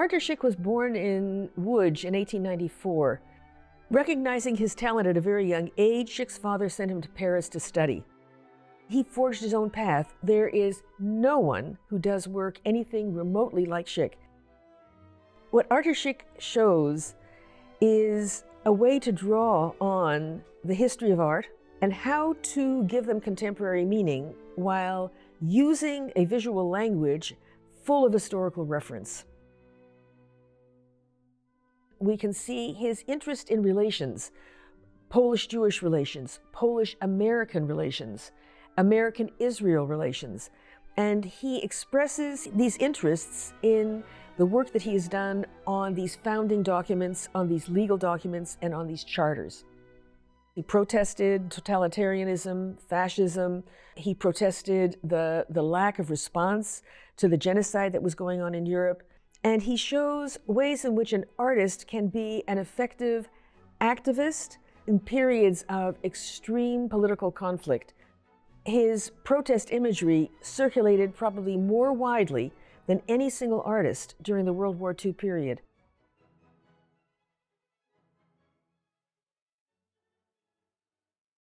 Arthur was born in Łódź in 1894. Recognizing his talent at a very young age, Szyk's father sent him to Paris to study. He forged his own path. There is no one who does work anything remotely like Szyk. What Arthur shows is a way to draw on the history of art and how to give them contemporary meaning while using a visual language full of historical reference. We can see his interest in relations, Polish Jewish relations, Polish American relations, American Israel relations. And he expresses these interests in the work that he has done on these founding documents, on these legal documents, and on these charters. He protested totalitarianism, fascism. He protested the, the lack of response to the genocide that was going on in Europe. And he shows ways in which an artist can be an effective activist in periods of extreme political conflict. His protest imagery circulated probably more widely than any single artist during the World War II period.